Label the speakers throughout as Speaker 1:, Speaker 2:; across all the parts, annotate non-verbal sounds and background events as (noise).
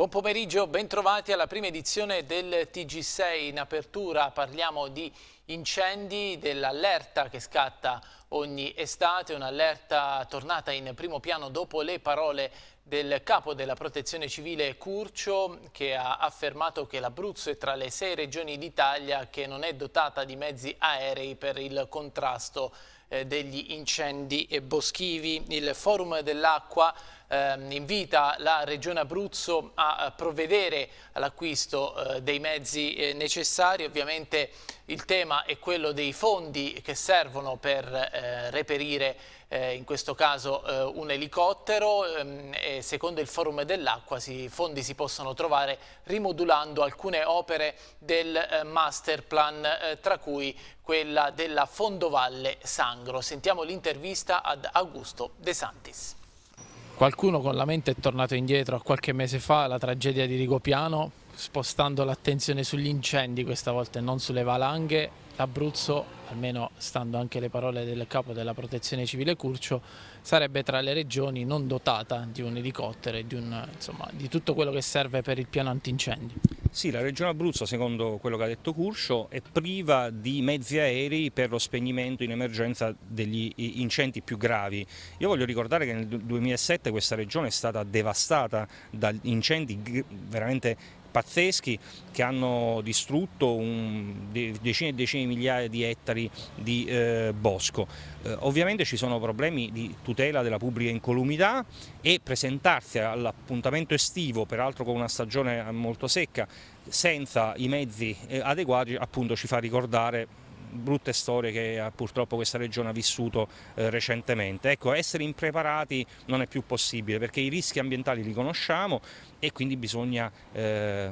Speaker 1: Buon pomeriggio, bentrovati alla prima edizione del TG6. In apertura parliamo di incendi, dell'allerta che scatta ogni estate, un'allerta tornata in primo piano dopo le parole del capo della protezione civile Curcio che ha affermato che l'Abruzzo è tra le sei regioni d'Italia che non è dotata di mezzi aerei per il contrasto eh, degli incendi boschivi. Il Forum dell'Acqua eh, invita la Regione Abruzzo a provvedere all'acquisto eh, dei mezzi eh, necessari. Ovviamente il tema è quello dei fondi che servono per eh, reperire eh, in questo caso eh, un elicottero ehm, e secondo il Forum dell'Acqua i fondi si possono trovare rimodulando alcune opere del eh, master plan eh, tra cui quella della Fondovalle Sangro. Sentiamo l'intervista ad Augusto De Santis.
Speaker 2: Qualcuno con la mente è tornato indietro a qualche mese fa alla tragedia di Rigopiano, spostando l'attenzione sugli incendi questa volta e non sulle valanghe. L'Abruzzo, almeno stando anche le parole del capo della protezione civile Curcio, sarebbe tra le regioni non dotata di un elicottero e di, un, insomma, di tutto quello che serve per il piano antincendi.
Speaker 3: Sì, la Regione Abruzzo, secondo quello che ha detto Curcio, è priva di mezzi aerei per lo spegnimento in emergenza degli incendi più gravi. Io voglio ricordare che nel 2007 questa regione è stata devastata da incendi veramente pazzeschi che hanno distrutto un, decine e decine di migliaia di ettari di eh, bosco. Eh, ovviamente ci sono problemi di tutela della pubblica incolumità e presentarsi all'appuntamento estivo, peraltro con una stagione molto secca, senza i mezzi eh, adeguati appunto ci fa ricordare brutte storie che purtroppo questa regione ha vissuto eh, recentemente. Ecco, essere impreparati non è più possibile perché i rischi ambientali li conosciamo e quindi bisogna eh,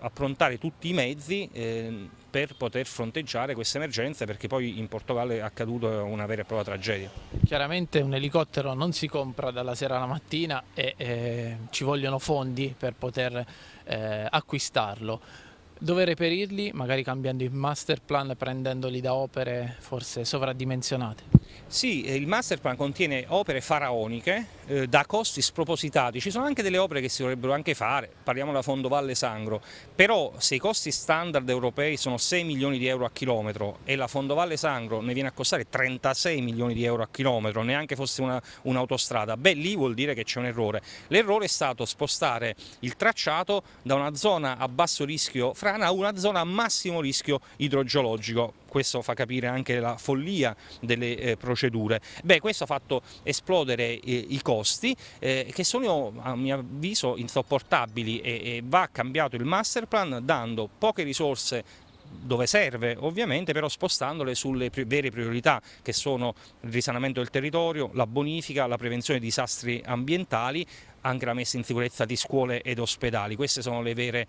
Speaker 3: approntare tutti i mezzi eh, per poter fronteggiare queste emergenze perché poi in Portogallo è accaduto una vera e propria tragedia.
Speaker 2: Chiaramente un elicottero non si compra dalla sera alla mattina e eh, ci vogliono fondi per poter eh, acquistarlo. Dove reperirli? Magari cambiando il master plan, prendendoli da opere forse sovradimensionate.
Speaker 3: Sì, il master plan contiene opere faraoniche eh, da costi spropositati, ci sono anche delle opere che si dovrebbero anche fare, parliamo della Fondo Valle Sangro, però se i costi standard europei sono 6 milioni di euro a chilometro e la Fondo Valle Sangro ne viene a costare 36 milioni di euro a chilometro, neanche fosse un'autostrada, un beh lì vuol dire che c'è un errore. L'errore è stato spostare il tracciato da una zona a basso rischio frana a una zona a massimo rischio idrogeologico, questo fa capire anche la follia delle eh, procedure. Beh, questo ha fatto esplodere eh, i costi eh, che sono a mio avviso insopportabili e, e va cambiato il master plan dando poche risorse dove serve ovviamente, però spostandole sulle vere priorità che sono il risanamento del territorio, la bonifica, la prevenzione di disastri ambientali, anche la messa in sicurezza di scuole ed ospedali. Queste sono le vere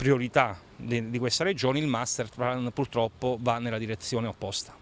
Speaker 3: priorità di, questa regione, il master plan purtroppo va nella direzione opposta.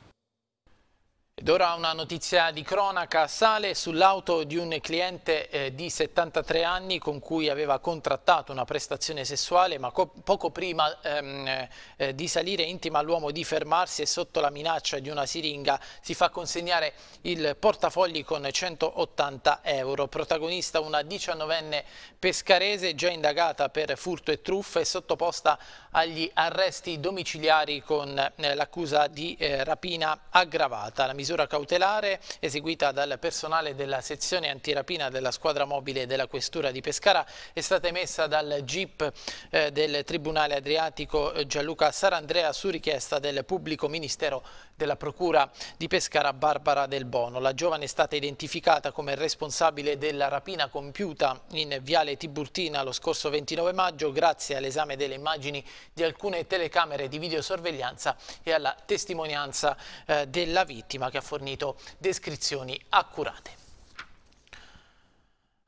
Speaker 1: Ed ora una notizia di cronaca, sale sull'auto di un cliente eh, di 73 anni con cui aveva contrattato una prestazione sessuale ma poco prima ehm, eh, di salire intima all'uomo di fermarsi e sotto la minaccia di una siringa si fa consegnare il portafogli con 180 euro. Protagonista una 19enne pescarese già indagata per furto e truffa e sottoposta agli arresti domiciliari con eh, l'accusa di eh, rapina aggravata. La misura cautelare eseguita dal personale della sezione antirapina della squadra mobile della questura di Pescara è stata emessa dal GIP eh, del Tribunale Adriatico eh, Gianluca Sarandrea su richiesta del pubblico ministero della Procura di Pescara Barbara Del Bono. La giovane è stata identificata come responsabile della rapina compiuta in Viale Tiburtina lo scorso 29 maggio grazie all'esame delle immagini di alcune telecamere di videosorveglianza e alla testimonianza eh, della vittima che ha fornito descrizioni accurate.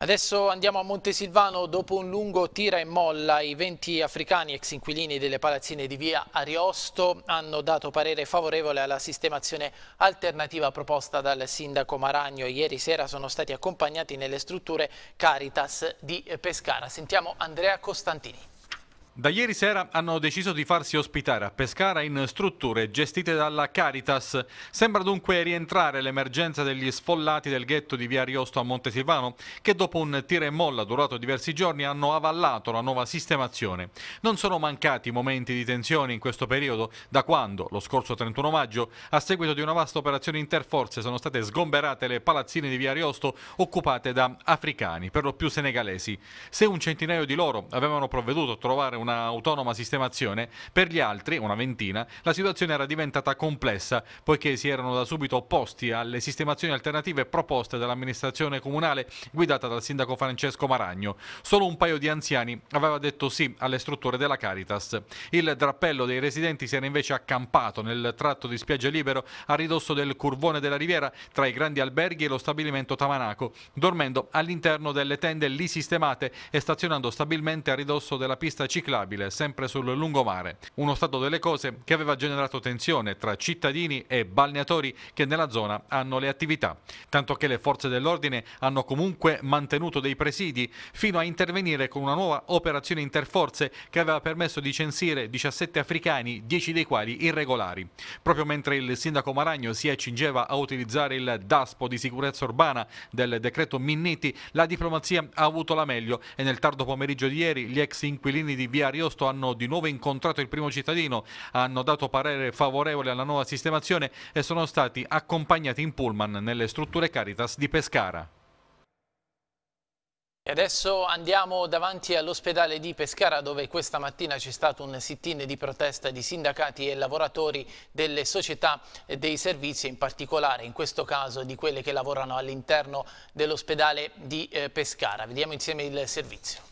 Speaker 1: Adesso andiamo a Montesilvano, dopo un lungo tira e molla i 20 africani ex inquilini delle palazzine di via Ariosto hanno dato parere favorevole alla sistemazione alternativa proposta dal sindaco Maragno ieri sera sono stati accompagnati nelle strutture Caritas di Pescara. Sentiamo Andrea Costantini.
Speaker 4: Da ieri sera hanno deciso di farsi ospitare a Pescara in strutture gestite dalla Caritas. Sembra dunque rientrare l'emergenza degli sfollati del ghetto di Via Riosto a Montesilvano, che dopo un tira e molla durato diversi giorni hanno avallato la nuova sistemazione. Non sono mancati momenti di tensione in questo periodo, da quando, lo scorso 31 maggio, a seguito di una vasta operazione interforze sono state sgomberate le palazzine di Via Riosto occupate da africani, per lo più senegalesi. Se un centinaio di loro avevano provveduto a trovare una una autonoma sistemazione, per gli altri, una ventina, la situazione era diventata complessa poiché si erano da subito opposti alle sistemazioni alternative proposte dall'amministrazione comunale guidata dal sindaco Francesco Maragno. Solo un paio di anziani aveva detto sì alle strutture della Caritas. Il drappello dei residenti si era invece accampato nel tratto di spiaggia libero a ridosso del curvone della riviera tra i grandi alberghi e lo stabilimento Tamanaco, dormendo all'interno delle tende lì sistemate e stazionando stabilmente a ridosso della pista ciclabile navigabile sempre sul lungomare, uno stato delle cose che aveva generato tensione tra cittadini e balneatori che nella zona hanno le attività, tanto che le forze dell'ordine hanno comunque mantenuto dei presidi fino a intervenire con una nuova operazione interforze che aveva permesso di censire 17 africani, 10 dei quali irregolari. Proprio mentre il sindaco Maragno si accingeva a utilizzare il DASPO di sicurezza urbana del decreto Minniti, la diplomazia ha avuto la meglio e nel tardo pomeriggio di ieri gli ex inquilini di via Ariosto hanno di nuovo incontrato il primo cittadino, hanno dato parere favorevole alla nuova sistemazione e sono stati accompagnati in pullman nelle strutture Caritas di Pescara.
Speaker 1: E adesso andiamo davanti all'ospedale di Pescara dove questa mattina c'è stato un sit-in di protesta di sindacati e lavoratori delle società dei servizi, in particolare in questo caso di quelle che lavorano all'interno dell'ospedale di eh, Pescara. Vediamo insieme il servizio.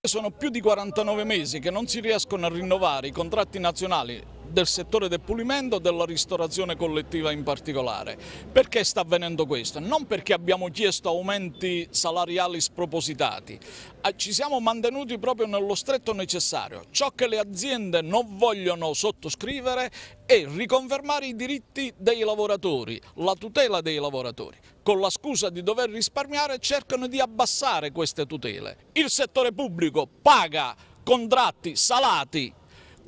Speaker 5: Sono più di 49 mesi che non si riescono a rinnovare i contratti nazionali del settore del pulimento, della ristorazione collettiva in particolare. Perché sta avvenendo questo? Non perché abbiamo chiesto aumenti salariali spropositati, ah, ci siamo mantenuti proprio nello stretto necessario. Ciò che le aziende non vogliono sottoscrivere è riconfermare i diritti dei lavoratori, la tutela dei lavoratori. Con la scusa di dover risparmiare cercano di abbassare queste tutele. Il settore pubblico paga contratti salati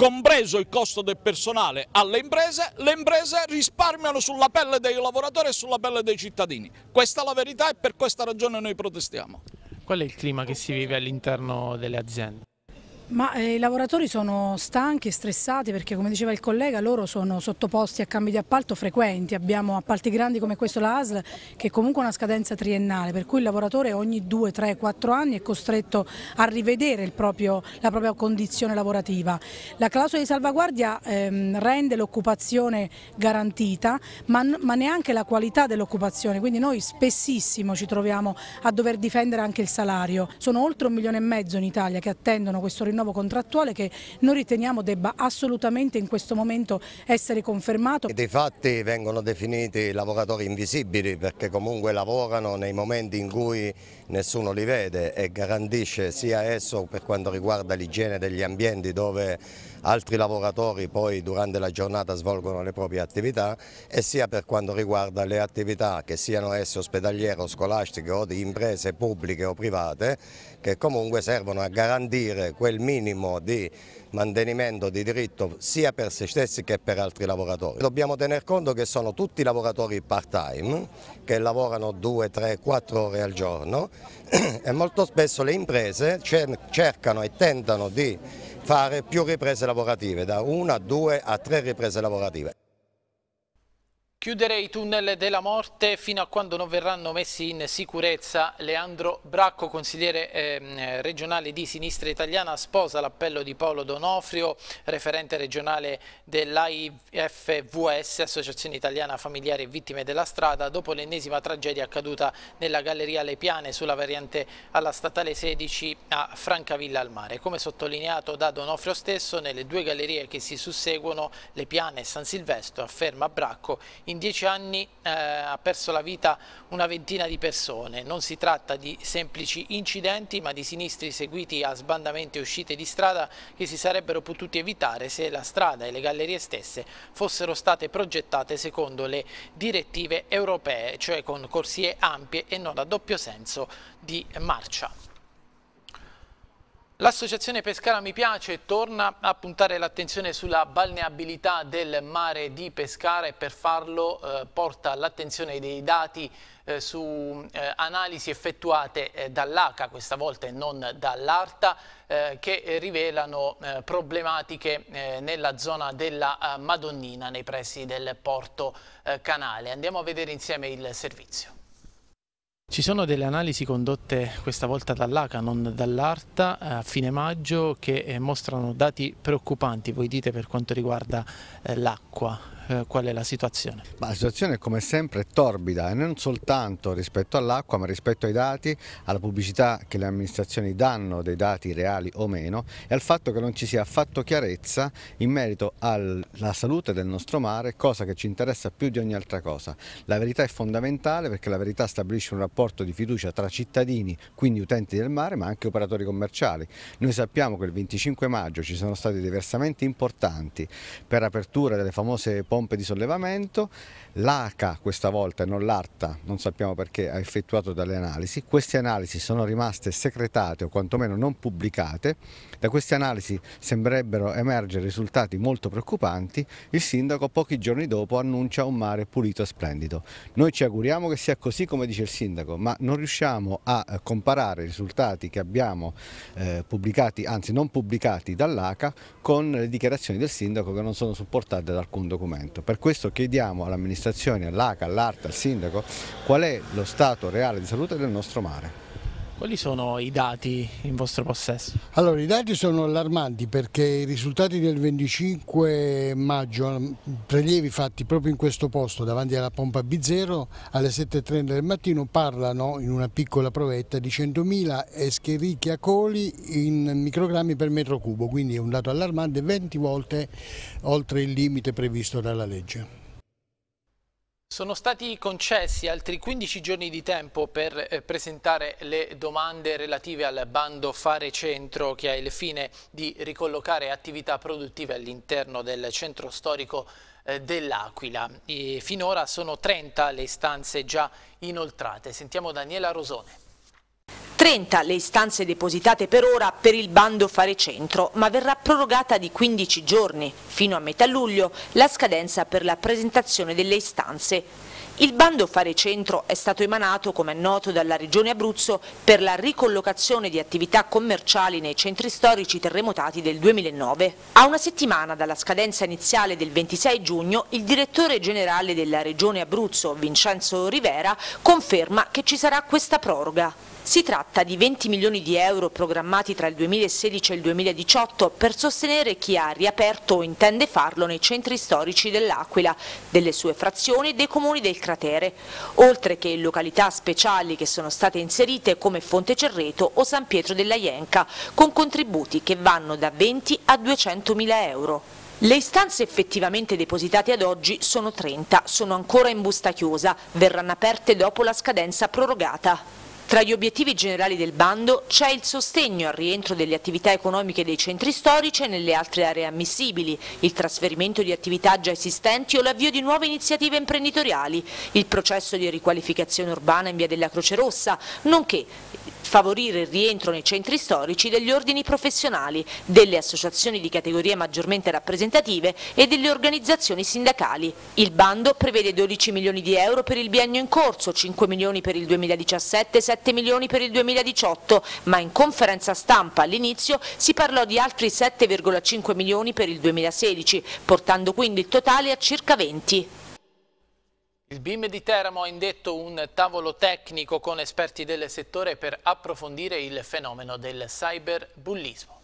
Speaker 5: compreso il costo del personale alle imprese, le imprese risparmiano sulla pelle dei lavoratori e sulla pelle dei cittadini. Questa è la verità e per questa ragione noi protestiamo.
Speaker 2: Qual è il clima che si vive all'interno delle aziende?
Speaker 6: Ma eh, i lavoratori sono stanchi e stressati perché come diceva il collega loro sono sottoposti a cambi di appalto frequenti, abbiamo appalti grandi come questo la ASL che è comunque una scadenza triennale per cui il lavoratore ogni 2, 3, 4 anni è costretto a rivedere proprio, la propria condizione lavorativa. La clausola di salvaguardia ehm, rende l'occupazione garantita ma, ma neanche la qualità dell'occupazione, quindi noi spessissimo ci troviamo a dover difendere anche il salario. Sono oltre un milione e mezzo in Italia che attendono questo rinnovo rinnovo contrattuale che noi riteniamo debba assolutamente in questo momento essere confermato.
Speaker 7: Dei fatti vengono definiti lavoratori invisibili perché comunque lavorano nei momenti in cui nessuno li vede e garantisce sia esso per quanto riguarda l'igiene degli ambienti dove altri lavoratori poi durante la giornata svolgono le proprie attività e sia per quanto riguarda le attività che siano esse ospedaliere o scolastiche o di imprese pubbliche o private che comunque servono a garantire quel minimo di mantenimento di diritto sia per se stessi che per altri lavoratori. Dobbiamo tener conto che sono tutti lavoratori part-time che lavorano 2, 3, 4 ore al giorno (clears throat) e molto spesso le imprese cercano e tentano di fare più riprese lavorative, da una, due a tre riprese lavorative.
Speaker 1: Chiudere i tunnel della morte fino a quando non verranno messi in sicurezza. Leandro Bracco, consigliere eh, regionale di Sinistra Italiana, sposa l'appello di Paolo Donofrio, referente regionale dell'AIFVS, Associazione Italiana Familiari e Vittime della Strada, dopo l'ennesima tragedia accaduta nella Galleria Le Piane sulla variante alla Statale 16 a Francavilla al Mare. Come sottolineato da Donofrio stesso, nelle due gallerie che si susseguono, Le Piane e San Silvestro, afferma Bracco, in dieci anni eh, ha perso la vita una ventina di persone. Non si tratta di semplici incidenti ma di sinistri seguiti a sbandamenti e uscite di strada che si sarebbero potuti evitare se la strada e le gallerie stesse fossero state progettate secondo le direttive europee, cioè con corsie ampie e non a doppio senso di marcia. L'associazione Pescara Mi Piace torna a puntare l'attenzione sulla balneabilità del mare di Pescara e per farlo eh, porta l'attenzione dei dati eh, su eh, analisi effettuate eh, dall'ACA, questa volta e non dall'ARTA, eh, che rivelano eh, problematiche nella zona della Madonnina, nei pressi del porto canale. Andiamo a vedere insieme il servizio.
Speaker 2: Ci sono delle analisi condotte questa volta dall'ACA, non dall'ARTA, eh, a fine maggio che eh, mostrano dati preoccupanti, voi dite per quanto riguarda eh, l'acqua eh, qual è la situazione?
Speaker 8: Ma la situazione come sempre è torbida e non soltanto rispetto all'acqua ma rispetto ai dati, alla pubblicità che le amministrazioni danno dei dati reali o meno e al fatto che non ci sia affatto chiarezza in merito alla salute del nostro mare, cosa che ci interessa più di ogni altra cosa. La verità è fondamentale perché la verità stabilisce un rapporto di fiducia tra cittadini, quindi utenti del mare, ma anche operatori commerciali. Noi sappiamo che il 25 maggio ci sono stati dei versamenti importanti per apertura delle famose pompe pompe di sollevamento, l'ACA questa volta e non l'ARTA, non sappiamo perché, ha effettuato delle analisi, queste analisi sono rimaste segretate o quantomeno non pubblicate, da queste analisi sembrerebbero emergere risultati molto preoccupanti, il sindaco pochi giorni dopo annuncia un mare pulito e splendido. Noi ci auguriamo che sia così come dice il sindaco, ma non riusciamo a eh, comparare i risultati che abbiamo eh, pubblicati, anzi non pubblicati dall'ACA, con le dichiarazioni del sindaco che non sono supportate da alcun documento. Per questo chiediamo all'amministrazione, all'ACA, all'ARTA, al sindaco qual è lo stato reale di salute del nostro mare.
Speaker 2: Quali sono i dati in vostro possesso?
Speaker 9: Allora, i dati sono allarmanti perché i risultati del 25 maggio, prelievi fatti proprio in questo posto davanti alla pompa B0 alle 7.30 del mattino parlano in una piccola provetta di 100.000 escherichia coli in microgrammi per metro cubo, quindi è un dato allarmante 20 volte oltre il limite previsto dalla legge.
Speaker 1: Sono stati concessi altri 15 giorni di tempo per eh, presentare le domande relative al bando Fare Centro che ha il fine di ricollocare attività produttive all'interno del centro storico eh, dell'Aquila. Finora sono 30 le istanze già inoltrate. Sentiamo Daniela Rosone.
Speaker 10: 30 le istanze depositate per ora per il bando Fare Centro, ma verrà prorogata di 15 giorni, fino a metà luglio, la scadenza per la presentazione delle istanze. Il bando Fare Centro è stato emanato, come è noto, dalla Regione Abruzzo per la ricollocazione di attività commerciali nei centri storici terremotati del 2009. A una settimana dalla scadenza iniziale del 26 giugno, il direttore generale della Regione Abruzzo, Vincenzo Rivera, conferma che ci sarà questa proroga. Si tratta di 20 milioni di euro programmati tra il 2016 e il 2018 per sostenere chi ha riaperto o intende farlo nei centri storici dell'Aquila, delle sue frazioni e dei comuni del cratere, oltre che in località speciali che sono state inserite come Fonte Cerreto o San Pietro della Ienca, con contributi che vanno da 20 a 200 mila euro. Le istanze effettivamente depositate ad oggi sono 30, sono ancora in busta chiusa, verranno aperte dopo la scadenza prorogata. Tra gli obiettivi generali del bando c'è il sostegno al rientro delle attività economiche dei centri storici e nelle altre aree ammissibili, il trasferimento di attività già esistenti o l'avvio di nuove iniziative imprenditoriali, il processo di riqualificazione urbana in via della Croce Rossa, nonché favorire il rientro nei centri storici degli ordini professionali, delle associazioni di categorie maggiormente rappresentative e delle organizzazioni sindacali. Il bando prevede 12 milioni di euro per il biennio in corso, 5 milioni per il 2017, 7 milioni per il 2018, ma in conferenza stampa all'inizio si parlò di altri 7,5 milioni per il 2016, portando quindi il totale a circa 20.
Speaker 1: Il BIM di Teramo ha indetto un tavolo tecnico con esperti del settore per approfondire il fenomeno del cyberbullismo.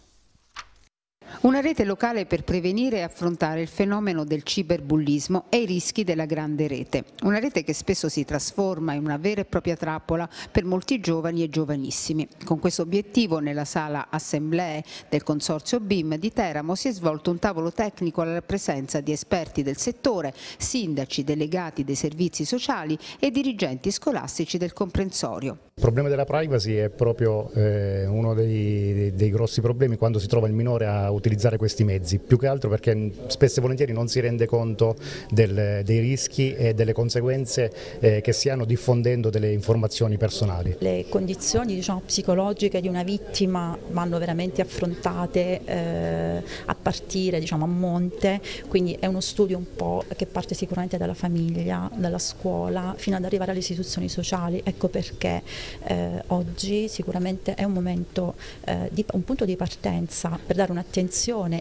Speaker 11: Una rete locale per prevenire e affrontare il fenomeno del ciberbullismo e i rischi della grande rete. Una rete che spesso si trasforma in una vera e propria trappola per molti giovani e giovanissimi. Con questo obiettivo nella sala assemblee del Consorzio BIM di Teramo si è svolto un tavolo tecnico alla presenza di esperti del settore, sindaci, delegati dei servizi sociali e dirigenti scolastici del comprensorio.
Speaker 12: Il problema della privacy è proprio eh, uno dei, dei, grossi problemi quando si trova il minore a utilizzare questi mezzi, più che altro perché spesso e volentieri non si rende conto del, dei rischi e delle conseguenze eh, che si hanno diffondendo delle informazioni personali.
Speaker 13: Le condizioni diciamo, psicologiche di una vittima vanno veramente affrontate eh, a partire diciamo, a monte, quindi è uno studio un po' che parte sicuramente dalla famiglia, dalla scuola, fino ad arrivare alle istituzioni sociali, ecco perché eh, oggi sicuramente è un momento, eh, di, un punto di partenza per dare un'attenzione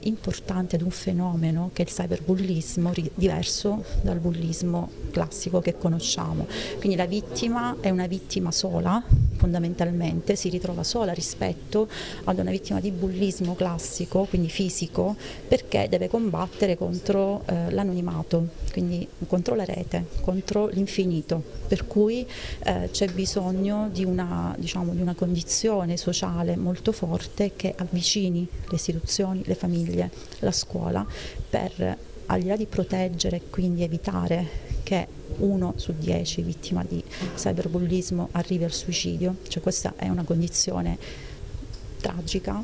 Speaker 13: importante ad un fenomeno che è il cyberbullismo, diverso dal bullismo classico che conosciamo. Quindi la vittima è una vittima sola, fondamentalmente, si ritrova sola rispetto ad una vittima di bullismo classico, quindi fisico, perché deve combattere contro eh, l'anonimato, quindi contro la rete, contro l'infinito, per cui eh, c'è bisogno di una, diciamo, di una condizione sociale molto forte che avvicini le istituzioni, le famiglie, la scuola per al di là di proteggere e quindi evitare che uno su dieci vittima di cyberbullismo arrivi al suicidio, cioè questa è una condizione tragica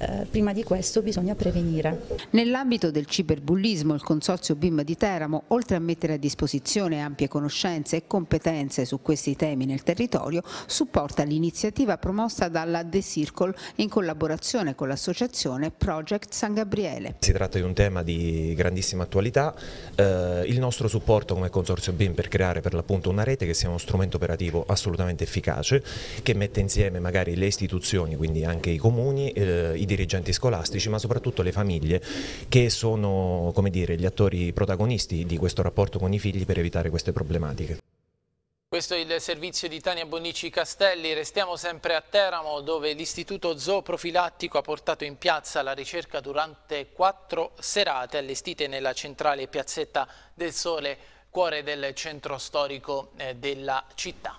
Speaker 13: eh, prima di questo bisogna prevenire.
Speaker 11: Nell'ambito del ciberbullismo il Consorzio BIM di Teramo, oltre a mettere a disposizione ampie conoscenze e competenze su questi temi nel territorio, supporta l'iniziativa promossa dalla The Circle in collaborazione con l'associazione Project San Gabriele.
Speaker 14: Si tratta di un tema di grandissima attualità, eh, il nostro supporto come Consorzio BIM per creare per l'appunto una rete che sia uno strumento operativo assolutamente efficace, che mette insieme magari le istituzioni, quindi anche i comuni, eh, i dirigenti scolastici ma soprattutto le famiglie che sono dire, gli attori protagonisti di questo rapporto con i figli per evitare queste problematiche.
Speaker 1: Questo è il servizio di Tania Bonnici Castelli, restiamo sempre a Teramo dove l'Istituto Zooprofilattico ha portato in piazza la ricerca durante quattro serate allestite nella centrale piazzetta del Sole, cuore del centro storico eh, della città.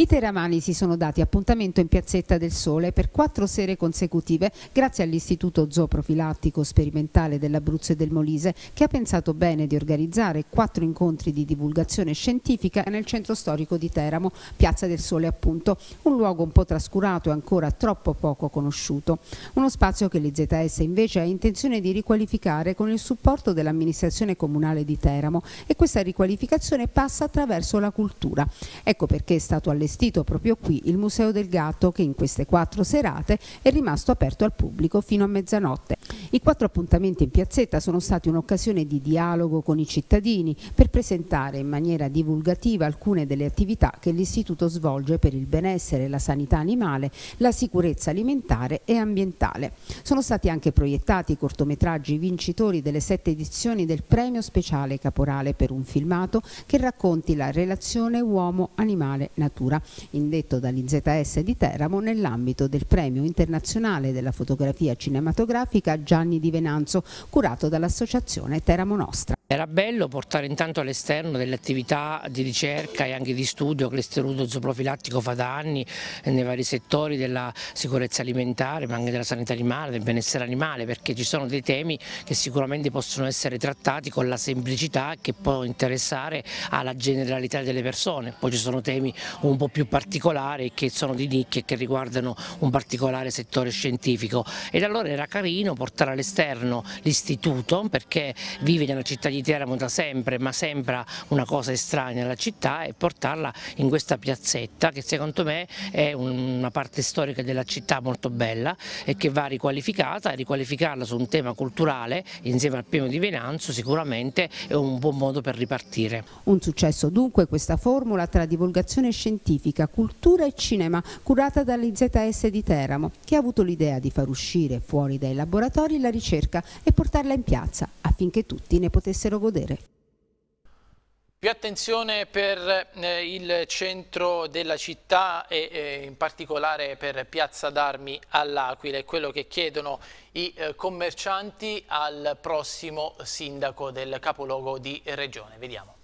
Speaker 11: I teramani si sono dati appuntamento in Piazzetta del Sole per quattro sere consecutive grazie all'Istituto Zooprofilattico Sperimentale dell'Abruzzo e del Molise che ha pensato bene di organizzare quattro incontri di divulgazione scientifica nel centro storico di Teramo, Piazza del Sole appunto, un luogo un po' trascurato e ancora troppo poco conosciuto. Uno spazio che l'IZS invece ha intenzione di riqualificare con il supporto dell'amministrazione comunale di Teramo e questa riqualificazione passa attraverso la cultura. Ecco perché è stato allestito allestito proprio qui il Museo del Gatto che in queste quattro serate è rimasto aperto al pubblico fino a mezzanotte. I quattro appuntamenti in piazzetta sono stati un'occasione di dialogo con i cittadini per presentare in maniera divulgativa alcune delle attività che l'Istituto svolge per il benessere la sanità animale, la sicurezza alimentare e ambientale. Sono stati anche proiettati i cortometraggi vincitori delle sette edizioni del premio speciale Caporale per un filmato che racconti la relazione uomo-animale-natura indetto dall'IZS di Teramo nell'ambito del premio internazionale della fotografia cinematografica Gianni Di Venanzo, curato dall'associazione Teramo Nostra.
Speaker 15: Era bello portare intanto all'esterno delle attività di ricerca e anche di studio che l'Istituto Zooprofilattico fa da anni nei vari settori della sicurezza alimentare ma anche della sanità animale, del benessere animale perché ci sono dei temi che sicuramente possono essere trattati con la semplicità che può interessare alla generalità delle persone, poi ci sono temi un po' più particolari che sono di nicchia e che riguardano un particolare settore scientifico. Ed allora era carino portare all'esterno l'istituto perché vive nella città di Teramo da sempre ma sembra una cosa estranea alla città e portarla in questa piazzetta che secondo me è una parte storica della città molto bella e che va riqualificata e riqualificarla su un tema culturale insieme al premio di Venanzo sicuramente è un buon modo per ripartire.
Speaker 11: Un successo dunque questa formula tra divulgazione scientifica, cultura e cinema curata dall'IZS di Teramo che ha avuto l'idea di far uscire fuori dai laboratori la ricerca e portarla in piazza affinché tutti ne potessero potessero godere.
Speaker 1: Più attenzione per eh, il centro della città e eh, in particolare per Piazza d'Armi all'Aquila, è quello che chiedono i eh, commercianti al prossimo sindaco del capoluogo di regione. Vediamo.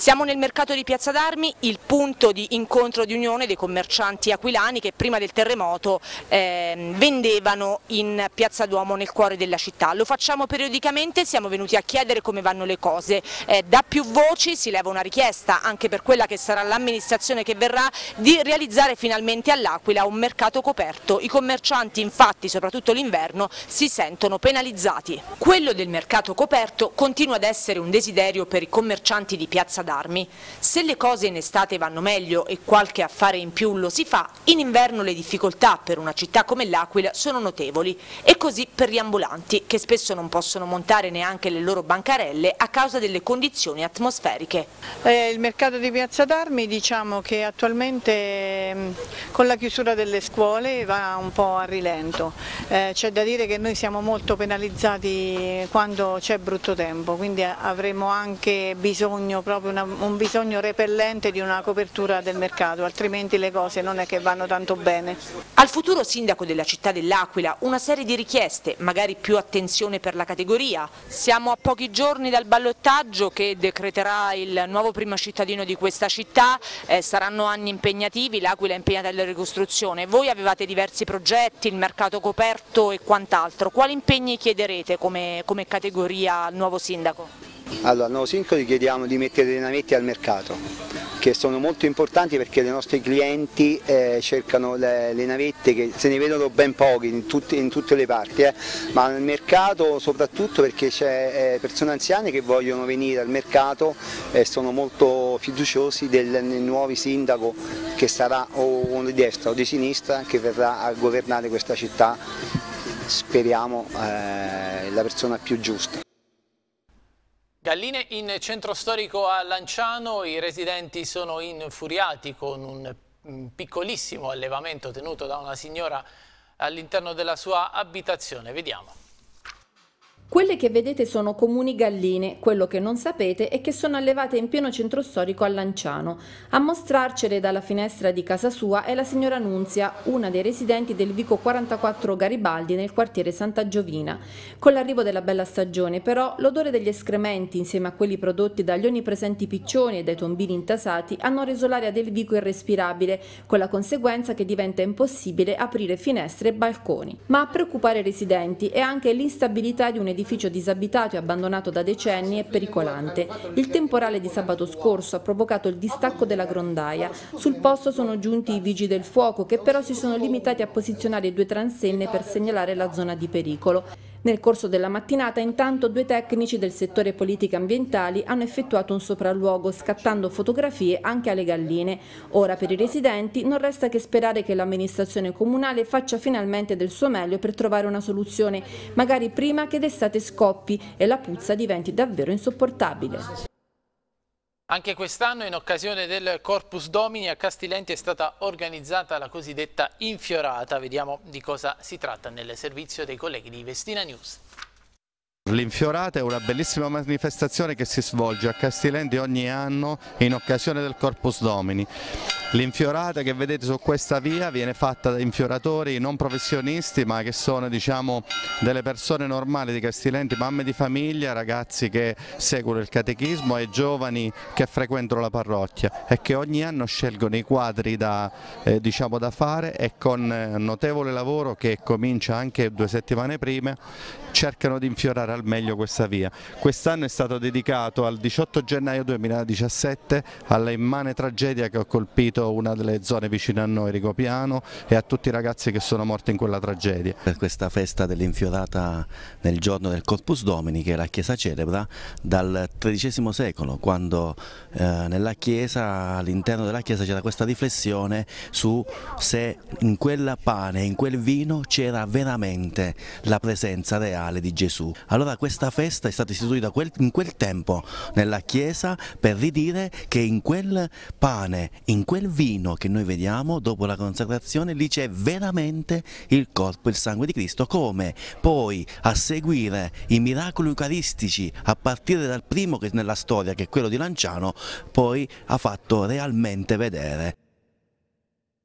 Speaker 10: Siamo nel mercato di Piazza d'Armi, il punto di incontro di unione dei commercianti aquilani che prima del terremoto eh, vendevano in Piazza Duomo nel cuore della città. Lo facciamo periodicamente, siamo venuti a chiedere come vanno le cose. Eh, da più voci si leva una richiesta, anche per quella che sarà l'amministrazione che verrà, di realizzare finalmente all'Aquila un mercato coperto. I commercianti infatti, soprattutto l'inverno, si sentono penalizzati. Quello del mercato coperto continua ad essere un desiderio per i commercianti di Piazza D'Armi d'armi. Se le cose in estate vanno meglio e qualche affare in più lo si fa, in inverno le difficoltà per una città come l'Aquila sono notevoli e così per gli ambulanti che spesso non possono montare neanche le loro bancarelle a causa delle condizioni atmosferiche.
Speaker 16: Eh, il mercato di Piazza d'Armi diciamo che attualmente mm, con la chiusura delle scuole va un po' a rilento, eh, c'è da dire che noi siamo molto penalizzati quando c'è brutto tempo, quindi avremo anche bisogno proprio una un bisogno repellente di una copertura del mercato, altrimenti le cose non è che vanno tanto bene.
Speaker 10: Al futuro sindaco della città dell'Aquila una serie di richieste, magari più attenzione per la categoria. Siamo a pochi giorni dal ballottaggio che decreterà il nuovo primo cittadino di questa città, eh, saranno anni impegnativi, l'Aquila è impegnata nella ricostruzione. Voi avevate diversi progetti, il mercato coperto e quant'altro. Quali impegni chiederete come, come categoria al nuovo sindaco?
Speaker 17: Allora, al nuovo sindaco gli chiediamo di mettere dei navetti al mercato, che sono molto importanti perché i nostri clienti eh, cercano le, le, navette che se ne vedono ben pochi in, tutti, in tutte le parti, eh, ma al mercato soprattutto perché c'è eh, persone anziane che vogliono venire al mercato e sono molto fiduciosi del, del nuovo sindaco che sarà o uno di destra o di sinistra che verrà a governare questa città, speriamo eh, la persona più giusta.
Speaker 1: Galline in centro storico a Lanciano, i residenti sono infuriati con un piccolissimo allevamento tenuto da una signora all'interno della sua abitazione. Vediamo.
Speaker 18: Quelle che vedete sono comuni galline, quello che non sapete è che sono allevate in pieno centro storico a Lanciano. A mostrarcele dalla finestra di casa sua è la signora Nunzia, una dei residenti del Vico 44 Garibaldi nel quartiere Santa Giovina. Con l'arrivo della bella stagione però l'odore degli escrementi insieme a quelli prodotti dagli onnipresenti piccioni e dai tombini intasati hanno reso l'aria del Vico irrespirabile, con la conseguenza che diventa impossibile aprire finestre e balconi. Ma a preoccupare i residenti è anche l'instabilità di un edificio edificio disabitato e abbandonato da decenni e pericolante. Il temporale di sabato scorso ha provocato il distacco della grondaia. Sul posto sono giunti i vigili del fuoco che però si sono limitati a posizionare due transenne per segnalare la zona di pericolo. Nel corso della mattinata, intanto, due tecnici del settore politiche ambientali hanno effettuato un sopralluogo, scattando fotografie anche alle galline. Ora, per i residenti, non resta che sperare che l'amministrazione comunale faccia finalmente del suo meglio per trovare una soluzione, magari prima che d'estate scoppi e la puzza diventi davvero insopportabile.
Speaker 1: Anche quest'anno in occasione del Corpus Domini a Castilenti è stata organizzata la cosiddetta infiorata. Vediamo di cosa si tratta nel servizio dei colleghi di Vestina News.
Speaker 19: L'Infiorata è una bellissima manifestazione che si svolge a Castilenti ogni anno in occasione del Corpus Domini. L'infiorata che vedete su questa via viene fatta da infioratori non professionisti ma che sono diciamo, delle persone normali di Castilenti, mamme di famiglia, ragazzi che seguono il catechismo e giovani che frequentano la parrocchia e che ogni anno scelgono i quadri da, eh, diciamo, da fare e con notevole lavoro che comincia anche due settimane prima cercano di infiorare al meglio questa via. Quest'anno è stato dedicato al 18 gennaio 2017 alla immane tragedia che ha colpito una delle zone vicine a noi, Rigopiano, e a tutti i ragazzi che sono morti in quella tragedia.
Speaker 20: Per questa festa dell'infiorata nel giorno del Corpus Domini che la Chiesa celebra dal XIII secolo, quando eh, nella Chiesa, all'interno della Chiesa c'era questa riflessione su se in quel pane, in quel vino c'era veramente la presenza reale di Gesù. Allora questa festa è stata istituita in quel tempo nella Chiesa per ridire che in quel pane, in quel vino che noi vediamo dopo la consacrazione, lì c'è veramente il corpo e il sangue di Cristo, come? Poi a seguire i miracoli eucaristici a partire dal primo che nella storia che è quello di Lanciano, poi ha fatto realmente vedere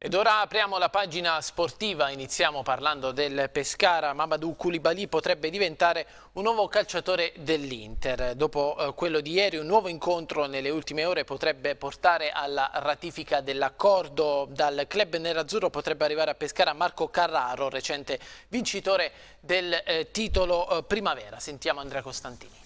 Speaker 1: Ed ora apriamo la pagina sportiva, iniziamo parlando del Pescara, Mamadou Koulibaly potrebbe diventare un nuovo calciatore dell'Inter. Dopo eh, quello di ieri un nuovo incontro nelle ultime ore potrebbe portare alla ratifica dell'accordo. Dal club nerazzurro potrebbe arrivare a Pescara Marco Carraro, recente vincitore del eh, titolo eh, Primavera. Sentiamo Andrea Costantini.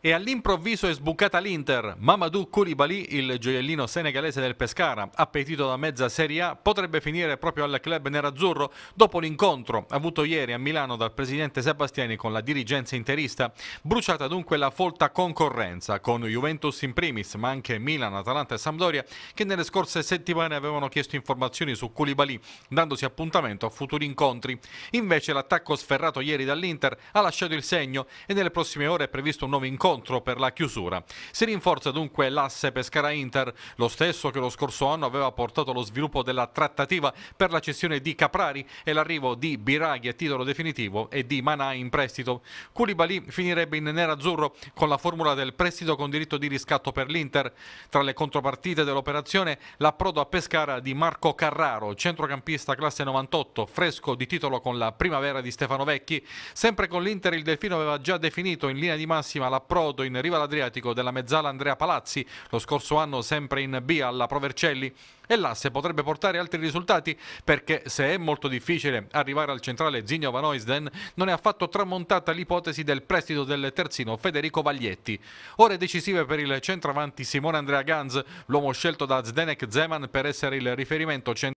Speaker 4: E all'improvviso è sbucata l'Inter. Mamadou Koulibaly, il gioiellino senegalese del Pescara, appetito da mezza Serie A, potrebbe finire proprio al club nerazzurro dopo l'incontro avuto ieri a Milano dal presidente Sebastiani con la dirigenza interista. Bruciata dunque la folta concorrenza con Juventus in primis, ma anche Milan, Atalanta e Sampdoria che nelle scorse settimane avevano chiesto informazioni su Koulibaly, dandosi appuntamento a futuri incontri. Invece l'attacco sferrato ieri dall'Inter ha lasciato il segno e nelle prossime ore è previsto un nuovo incontro incontro per la chiusura. Si rinforza dunque l'asse Pescara-Inter, lo stesso che lo scorso anno aveva portato allo sviluppo della trattativa per la cessione di Caprari e l'arrivo di Biraghi a titolo definitivo e di Manà in prestito. Koulibaly finirebbe in nerazzurro con la formula del prestito con diritto di riscatto per l'Inter. Tra le contropartite dell'operazione l'approdo a Pescara di Marco Carraro, centrocampista classe 98, fresco di titolo con la primavera di Stefano Vecchi. Sempre con l'Inter il Delfino aveva già definito in linea di massima l'approdo approdo in riva all'Adriatico della mezzala Andrea Palazzi, lo scorso anno sempre in B alla Provercelli e l'asse potrebbe portare altri risultati perché se è molto difficile arrivare al centrale Zigno Van Oisden non è affatto tramontata l'ipotesi del prestito del terzino Federico Vaglietti. Ore decisive per il centravanti Simone Andrea Ganz, l'uomo scelto da Zdenek Zeman per essere il riferimento centrale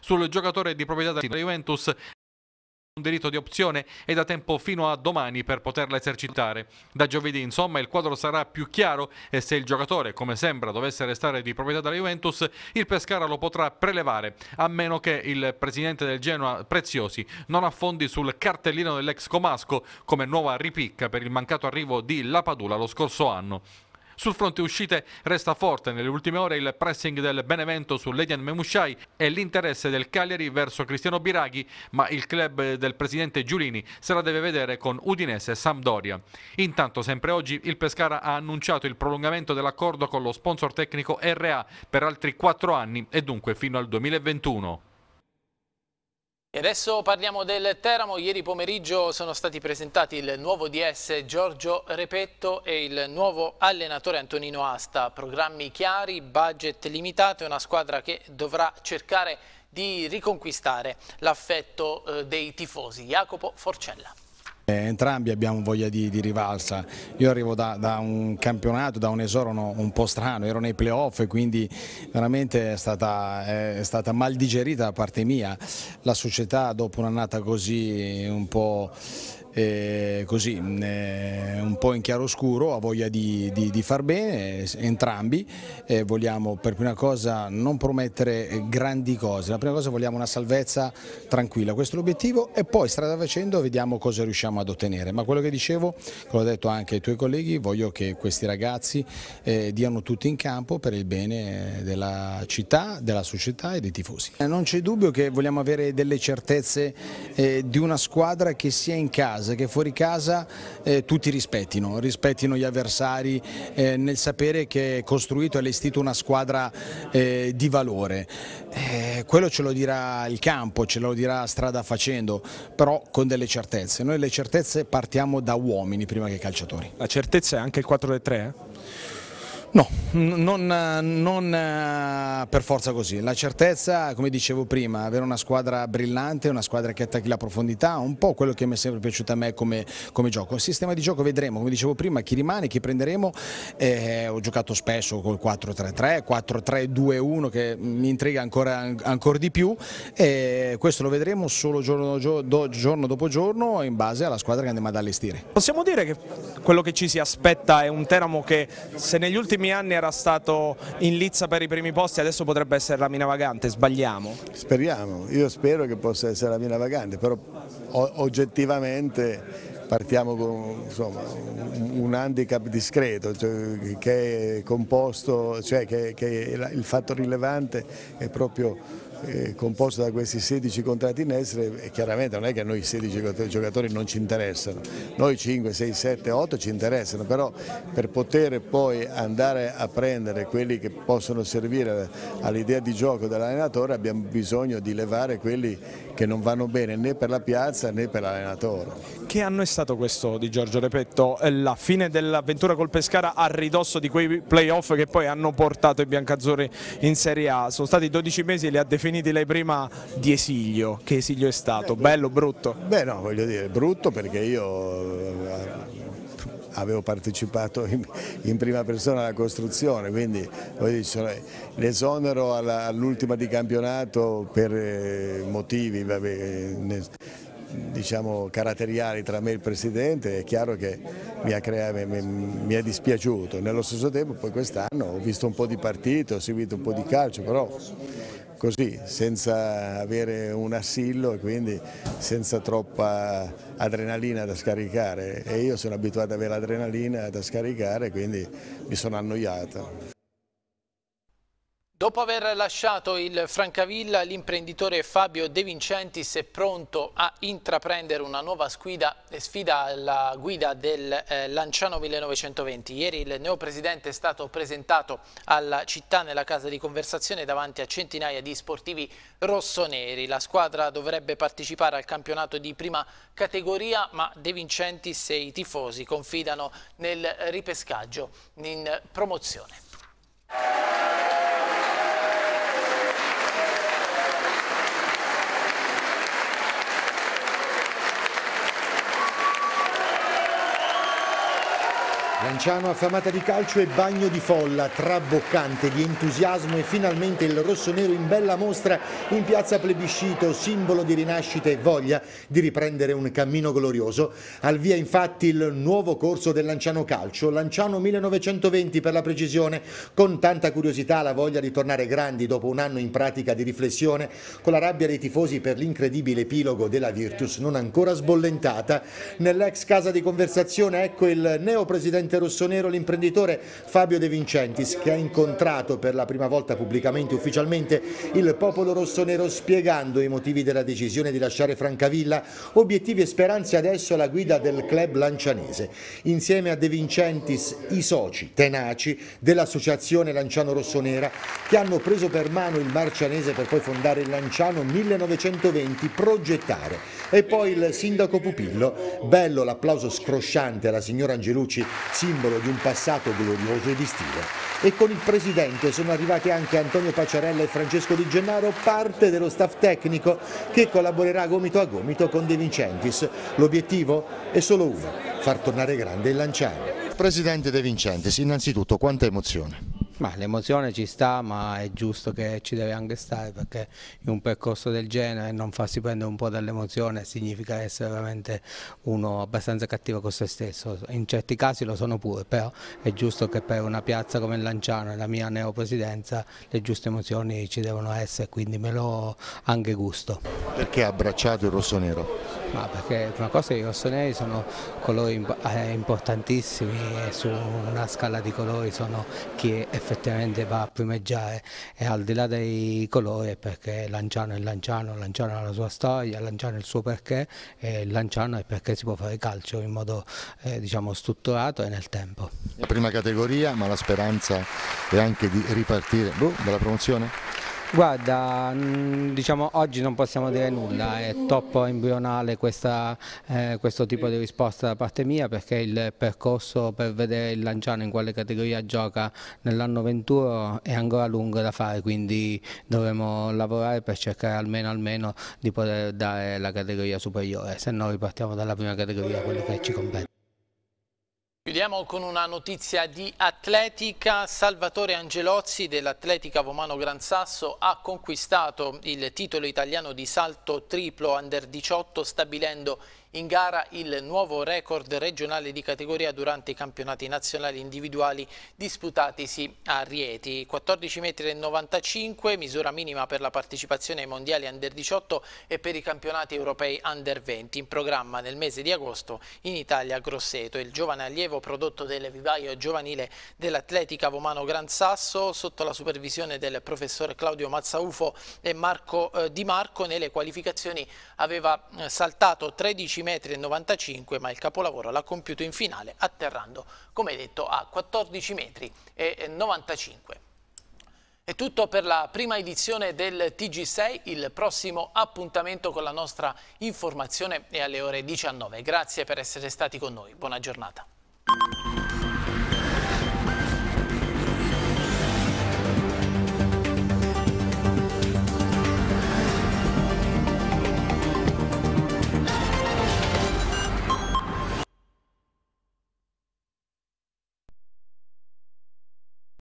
Speaker 4: sul giocatore di proprietà della Juventus un diritto di opzione e da tempo fino a domani per poterla esercitare. Da giovedì insomma il quadro sarà più chiaro e se il giocatore come sembra dovesse restare di proprietà della Juventus il Pescara lo potrà prelevare a meno che il presidente del Genoa Preziosi non affondi sul cartellino dell'ex Comasco come nuova ripicca per il mancato arrivo di Lapadula lo scorso anno. Sul fronte uscite resta forte nelle ultime ore il pressing del Benevento su Ledian Memushai e l'interesse del Cagliari verso Cristiano Biraghi, ma il club del presidente Giulini se la deve vedere con Udinese e Sampdoria. Intanto, sempre oggi, il Pescara ha annunciato il prolungamento dell'accordo con lo sponsor tecnico RA per altri quattro anni e dunque fino al 2021.
Speaker 1: E adesso parliamo del Teramo. Ieri pomeriggio sono stati presentati il nuovo DS Giorgio Repetto e il nuovo allenatore Antonino Asta. Programmi chiari, budget limitato e una squadra che dovrà cercare di riconquistare l'affetto eh, dei tifosi. Jacopo Forcella.
Speaker 21: Eh, entrambi abbiamo voglia di, di rivalsa, io arrivo da, da, un campionato, da un esorono un po' strano, ero nei playoff e quindi veramente è stata, è stata mal digerita da parte mia, la società dopo un'annata così un po' eh, così eh, un po' in chiaroscuro, ha voglia di, di, di far bene, entrambi, eh, vogliamo per prima cosa non promettere grandi cose, la prima cosa vogliamo una salvezza tranquilla, questo è l'obiettivo e poi strada facendo vediamo cosa riusciamo ad ottenere, ma quello che dicevo, come ho detto anche ai tuoi colleghi, voglio che questi ragazzi eh, diano tutti in campo per il bene della città, della società e dei tifosi. Non c'è dubbio che vogliamo avere delle certezze eh, di una squadra che sia in casa casa, che fuori casa eh, tutti rispettino, rispettino gli avversari eh, nel sapere che è costruito e allestito una squadra eh, di valore. Eh, quello ce lo dirà il campo, ce lo dirà strada facendo, però con delle certezze. Noi le certezze partiamo da uomini prima che calciatori.
Speaker 22: La certezza è anche il 4-3?
Speaker 21: No, non, non, eh, per forza così. La certezza, come dicevo prima, avere una squadra brillante, una squadra che attacchi la profondità, un po' quello che mi è sempre piaciuto a me come, come gioco. Il sistema di gioco vedremo, come dicevo prima, chi rimane, chi prenderemo. Eh, ho giocato spesso col 4-3-3, 4-3-2-1 che mi intriga ancora, ancora di più e questo lo vedremo solo giorno, giorno dopo giorno in base alla squadra che andiamo ad allestire.
Speaker 22: Possiamo dire che quello che ci si aspetta è un Teramo che se negli ultimi ultimi anni era stato in lizza per i primi posti, adesso potrebbe essere la mina vagante, sbagliamo?
Speaker 23: Speriamo, io spero che possa essere la mina vagante, però oggettivamente partiamo con insomma, un handicap discreto cioè, che è composto, cioè che, che il fatto rilevante è proprio eh, composto da questi 16 contratti in essere e chiaramente non è che a noi i 16 giocatori non ci interessano, noi 5, 6, 7, 8 ci interessano, però per poter poi andare a prendere quelli che possono servire all'idea di gioco dell'allenatore abbiamo bisogno di levare quelli che non vanno bene né per la piazza né per l'allenatore.
Speaker 22: Che anno è stato questo di Giorgio Repetto? La fine dell'avventura col Pescara a ridosso di quei playoff che poi hanno portato i biancazzurri in Serie A, sono stati 12 mesi, li ha definiti lei prima di esilio, che esilio è stato? Bello, brutto?
Speaker 23: Beh no, voglio dire, brutto perché io avevo partecipato in, in, prima persona alla costruzione, quindi l'esonero all'ultima di campionato per eh, motivi vabbè, ne, diciamo, caratteriali tra me e il Presidente è chiaro che mi, crea, mi, mi è dispiaciuto, nello stesso tempo poi quest'anno ho visto un po' di partite, ho seguito un po' di calcio, però così, senza avere un assillo e quindi senza troppa adrenalina da scaricare e io sono abituato ad avere l'adrenalina da scaricare quindi mi sono annoiato.
Speaker 1: Dopo aver lasciato il Francavilla, l'imprenditore Fabio De Vincentis è pronto a intraprendere una nuova sfida, sfida alla guida del eh, Lanciano 1920. Ieri il neopresidente è stato presentato alla città nella casa di conversazione davanti a centinaia di sportivi rossoneri. La squadra dovrebbe partecipare al campionato di prima categoria, ma De Vincentis e i tifosi confidano nel ripescaggio in promozione.
Speaker 24: Lanciano affamata di calcio e bagno di folla, traboccante di entusiasmo e finalmente il rossonero in bella mostra in piazza Plebiscito, simbolo di rinascita e voglia di riprendere un cammino glorioso. Al via infatti il nuovo corso del Lanciano Calcio, Lanciano 1920 per la precisione, con tanta curiosità la voglia di tornare grandi dopo un anno in pratica di riflessione, con la rabbia dei tifosi per l'incredibile epilogo della Virtus non ancora sbollentata. Nell'ex casa di conversazione ecco il neopresidente presidente rossonero l'imprenditore Fabio De Vincentis che ha incontrato per la prima volta pubblicamente ufficialmente il popolo rossonero spiegando i motivi della decisione di lasciare Francavilla, obiettivi e speranze adesso alla guida del club lancianese. Insieme a De Vincentis i soci tenaci dell'associazione Lanciano Rossonera che hanno preso per mano il marcianese per poi fondare il Lanciano 1920 progettare e poi il sindaco Pupillo, bello l'applauso scrosciante alla signora Angelucci simbolo di un passato glorioso e di stile. E con il Presidente sono arrivati anche Antonio Paciarella e Francesco Di Gennaro, parte dello staff tecnico che collaborerà gomito a gomito con De Vincentis. L'obiettivo è solo uno, far tornare grande il Lanciano.
Speaker 25: Presidente De Vincentis, innanzitutto quanta emozione?
Speaker 26: L'emozione ci sta, ma è giusto che ci deve anche stare perché in un percorso del genere non farsi prendere un po' dall'emozione significa essere veramente uno abbastanza cattivo con se stesso. In certi casi lo sono pure, però è giusto che per una piazza come Lanciano e la mia neopresidenza le giuste emozioni ci devono essere, quindi me lo anche gusto.
Speaker 25: Perché ha abbracciato il rosso-nero?
Speaker 26: Ma perché prima cosa i rossoneri sono colori eh, importantissimi e su una scala di colori sono chi effettivamente va a primeggiare e al di là dei colori perché Lanciano è Lanciano, Lanciano ha la sua storia, Lanciano ha il suo perché e Lanciano è perché si può fare calcio in modo eh, diciamo, strutturato e nel tempo.
Speaker 25: Prima categoria ma la speranza è anche di ripartire boh, dalla promozione?
Speaker 26: Guarda, mm, diciamo oggi non possiamo dire nulla, è troppo embrionale questa, eh, questo tipo di risposta da parte mia perché il percorso per vedere il Lanciano in quale categoria gioca nell'anno 21 è ancora lungo da fare, quindi dovremo lavorare per cercare almeno, almeno di poter dare la categoria superiore, se no ripartiamo dalla prima categoria, quello che ci compete.
Speaker 1: Chiudiamo con una notizia di atletica. Salvatore Angelozzi dell'Atletica Vomano Gran Sasso ha conquistato il titolo italiano di salto triplo under 18 stabilendo in gara il nuovo record regionale di categoria durante i campionati nazionali individuali disputatisi a Rieti. 14,95 m, misura minima per la partecipazione ai mondiali under 18 e per i campionati europei under 20, in programma nel mese di agosto in Italia Grosseto. Il giovane allievo prodotto del vivaio giovanile dell'Atletica Vomano Gran Sasso, sotto la supervisione del professor Claudio Mazzaufo e Marco eh, Di Marco, nelle qualificazioni aveva eh, saltato 13 11,95 m ma il capolavoro l'ha compiuto in finale atterrando come detto a 14,95 m. È tutto per la prima edizione del TG6, il prossimo appuntamento con la nostra informazione è alle ore 19. Grazie per essere stati con noi, buona giornata.